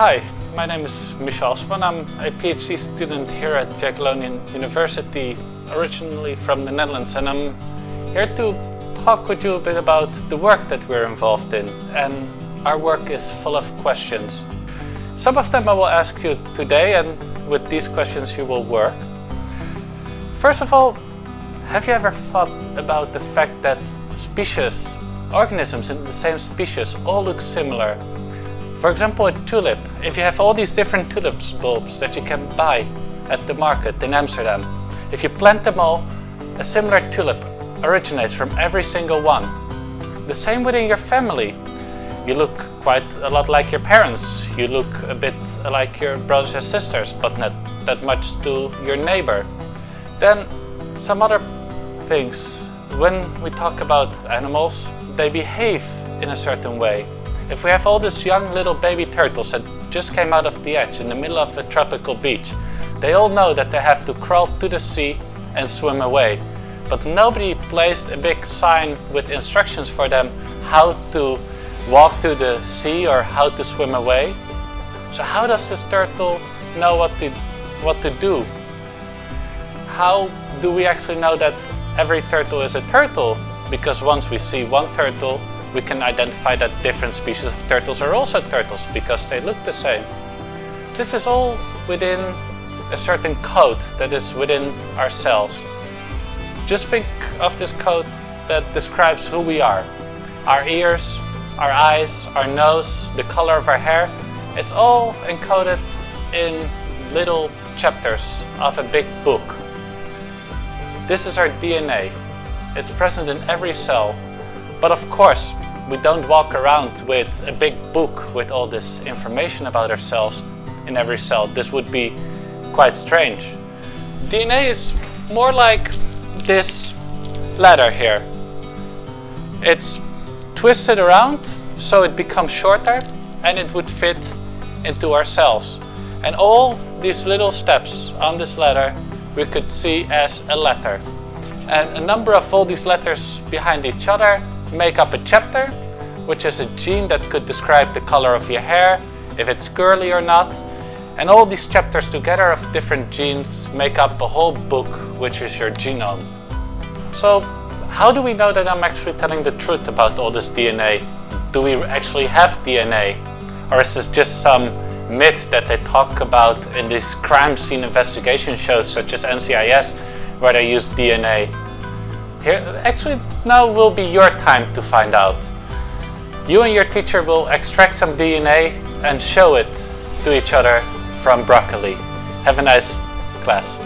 Hi, my name is Michel Asselman. I'm a PhD student here at Jagiellonian University, originally from the Netherlands, and I'm here to talk with you a bit about the work that we're involved in. And our work is full of questions. Some of them I will ask you today, and with these questions you will work. First of all, have you ever thought about the fact that species, organisms in the same species, all look similar? For example, a tulip. If you have all these different tulips bulbs that you can buy at the market in Amsterdam, if you plant them all, a similar tulip originates from every single one. The same within your family. You look quite a lot like your parents. You look a bit like your brothers and sisters, but not that much to your neighbor. Then some other things. When we talk about animals, they behave in a certain way. If we have all these young little baby turtles that just came out of the edge in the middle of a tropical beach, they all know that they have to crawl to the sea and swim away. But nobody placed a big sign with instructions for them how to walk to the sea or how to swim away. So how does this turtle know what to, what to do? How do we actually know that every turtle is a turtle? Because once we see one turtle, we can identify that different species of turtles are also turtles because they look the same. This is all within a certain code that is within our cells. Just think of this code that describes who we are. Our ears, our eyes, our nose, the color of our hair, it's all encoded in little chapters of a big book. This is our DNA. It's present in every cell but of course, we don't walk around with a big book with all this information about ourselves in every cell. This would be quite strange. DNA is more like this ladder here. It's twisted around so it becomes shorter and it would fit into our cells. And all these little steps on this ladder we could see as a letter. And a number of all these letters behind each other make up a chapter, which is a gene that could describe the color of your hair, if it's curly or not. And all these chapters together of different genes make up a whole book, which is your genome. So how do we know that I'm actually telling the truth about all this DNA? Do we actually have DNA? Or is this just some myth that they talk about in these crime scene investigation shows such as NCIS, where they use DNA? Here, actually, now will be your time to find out. You and your teacher will extract some DNA and show it to each other from broccoli. Have a nice class.